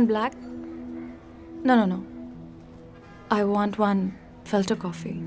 One black? No, no, no. I want one filter coffee.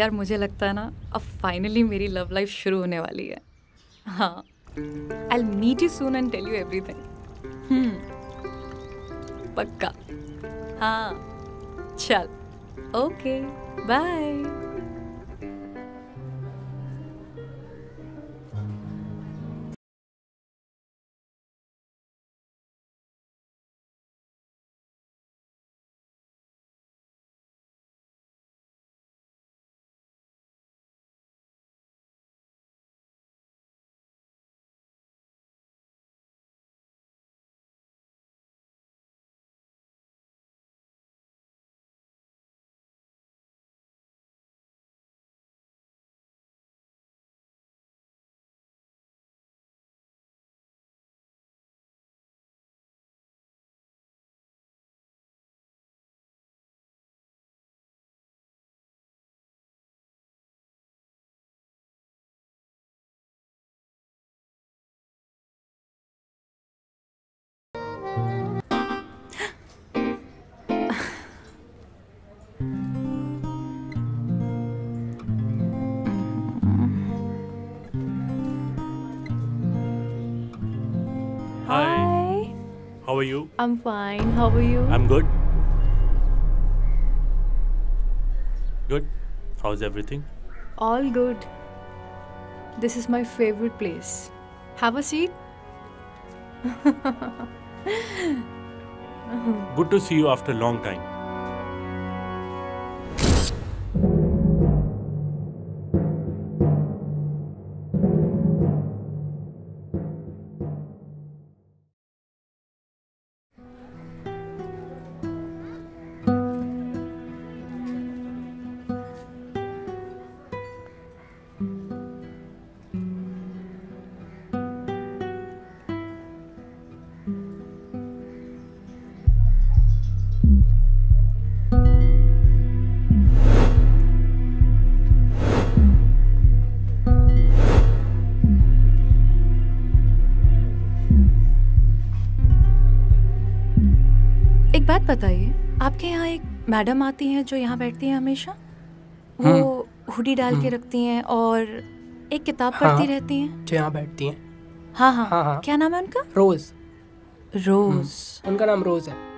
यार मुझे लगता है ना, अब फाइनली मेरी लव लाइफ शुरू होने वाली है। हाँ। I meet you soon and tell you everything पक्का। हाँ। चल। Okay bye are you? I'm fine. How are you? I'm good. Good. How's everything? All good. This is my favorite place. Have a seat. Good to see you after a long time. बताइए आपके यहाँ एक madam आती हैं जो यहाँ बैठती हैं हमेशा? वो हुडी डाल के रखती हैं और एक किताब हाँ। पढ़ती रहती हैं? जो यहाँ बैठती हैं। हाँ हाँ। हाँ, हाँ। क्या नाम है उनका? रोज। रोज। उनका नाम रोज है hey.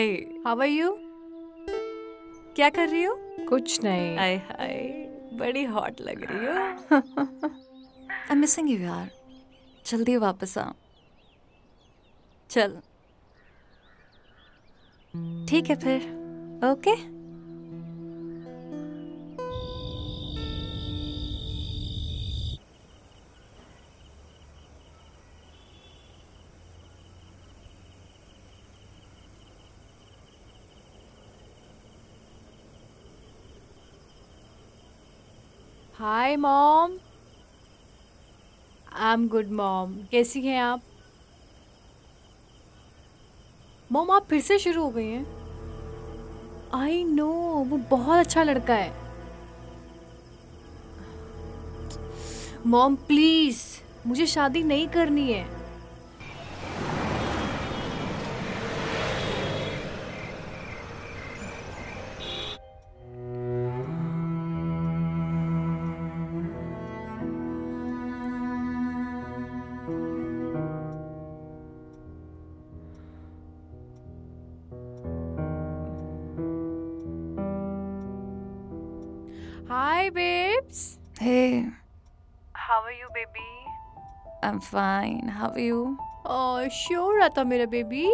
Hi how are you क्या कर रही हो? कुछ नहीं। हाय हाय बड़ी हॉट लग रही हो। आई एम मिसिंग यू यार। जल्दी वापस आ। चल। ठीक है फिर। Okay hi mom I am good mom कैसी हैं आप? मॉम आप फिर से शुरू हो गई हैं? आई नो वो बहुत अच्छा लड़का है। मॉम प्लीज़ मुझे शादी नहीं करनी है। Am fine how are you sure रहा था मेरा बेबी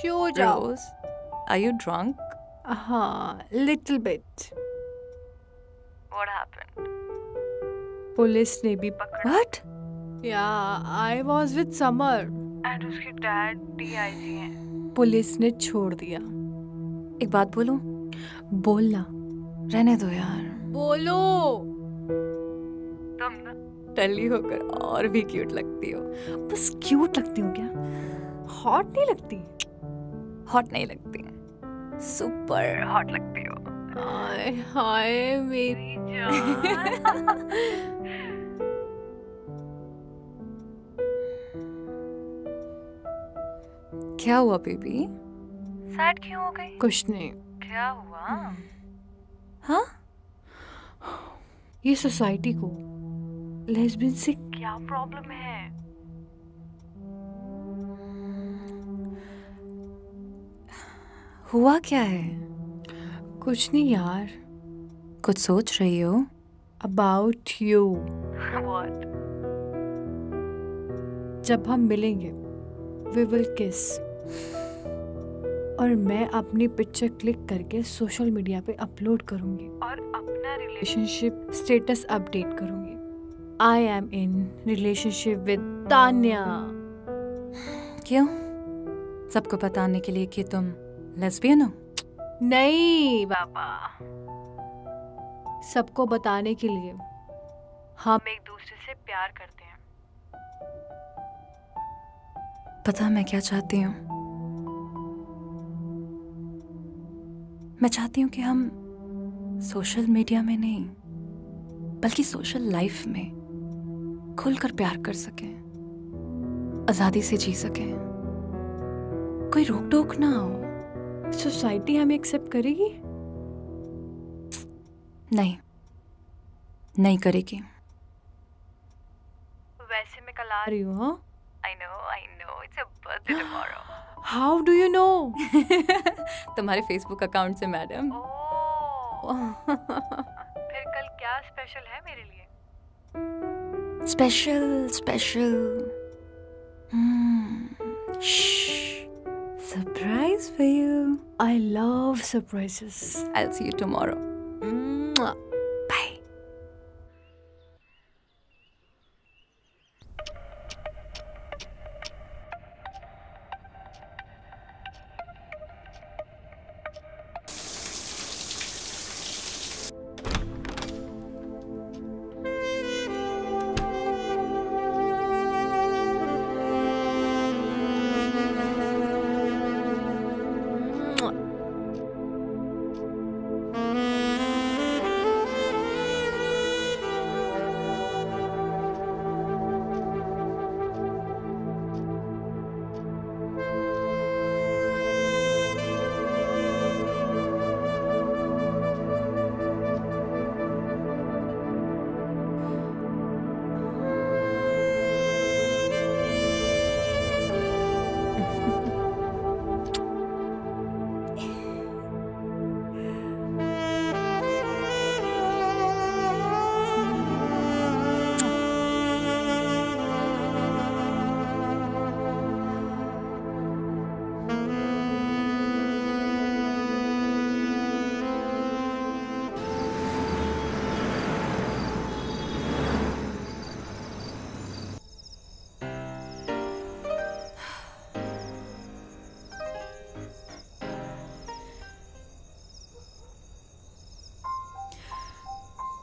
श्योर जाओ. रोज आर यू ड्रंक हाँ little bit what happened police ने भी पकड़ा. What yeah I was with Summer and उसके डैड डीआईजी हैं. पुलिस ने छोड़ दिया. एक बात बोलूँ? बोलना. रहने दो यार। बोलो. टली होकर और भी क्यूट लगती हो। बस क्यूट लगती हूँ क्या? हॉट नहीं लगती? हॉट नहीं लगती। सुपर हॉट लगती हो। हाय हाय मेरी जान। क्या हुआ बेबी सैड क्यों हो गई? कुछ नहीं। क्या हुआ? हाँ? ये सोसाइटी को लेस्बियन से क्या प्रॉब्लम है? हुआ क्या है? कुछ नहीं यार। कुछ सोच रही हो? अबाउट यू व्हाट जब हम मिलेंगे वी विल किस और मैं अपनी पिक्चर क्लिक करके सोशल मीडिया पे अपलोड करूँगी। और अपना रिलेशनशिप स्टेटस अपडेट करूँगी। I am in relationship with Tanya क्यों? सबको बताने के लिए कि तुम लेस्बियन हो? नहीं बाबा सबको बताने के लिए हम हम एक दूसरे से प्यार करते हैं। पता मैं क्या चाहती हूँ? मैं चाहती हूँ कि हम सोशल मीडिया में नहीं बल्कि सोशल लाइफ में खुलकर प्यार कर सके आज़ादी से जी सके। कोई रोक टोक ना हो। सोसाइटी हमें एक्सेप्ट करेगी? नहीं। नहीं करेगी। वैसे मैं कल आ रही हूँ हाँ? I know I know it's a birthday tomorrow how do you know तुम्हारे फेसबुक अकाउंट से मैडम ओह फिर कल क्या स्पेशल है मेरे लिए? Special, special. Hmm. Shh. Surprise for you. I love surprises. I'll see you tomorrow.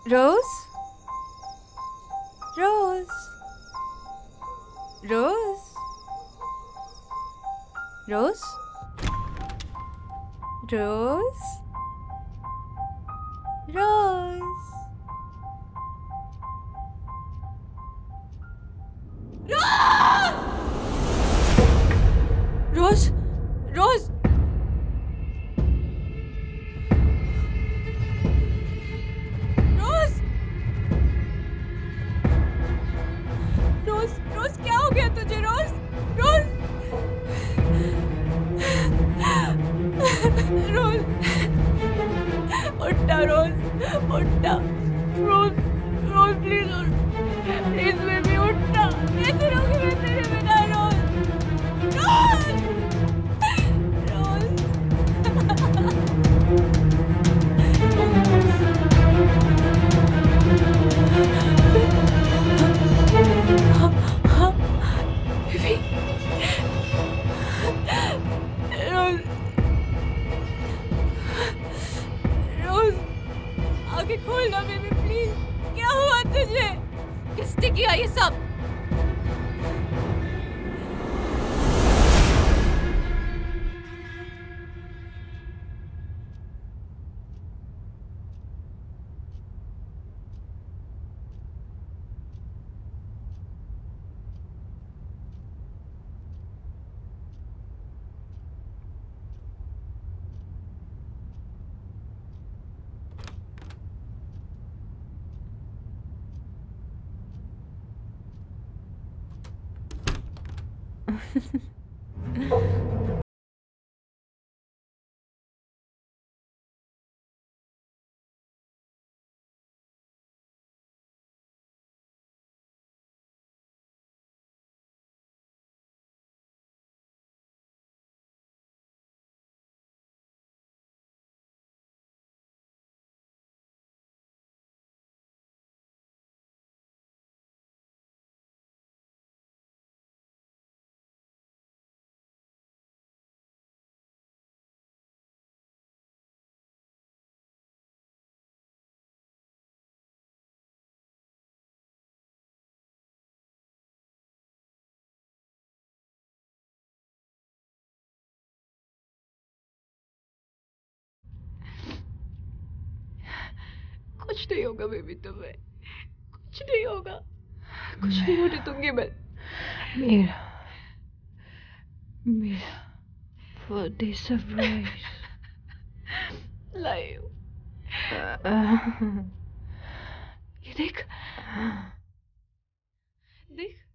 Rose? Rose? Rose? Rose? Rose? आगे लो baby please क्या हुआ तुझे? किसने किया ये सब? Oh. कुछ नहीं होगा बेबी तुम्हें कुछ नहीं होगा कुछ नहीं होने दूँगी मैं मेरा मेरा लाइव। ये देख देख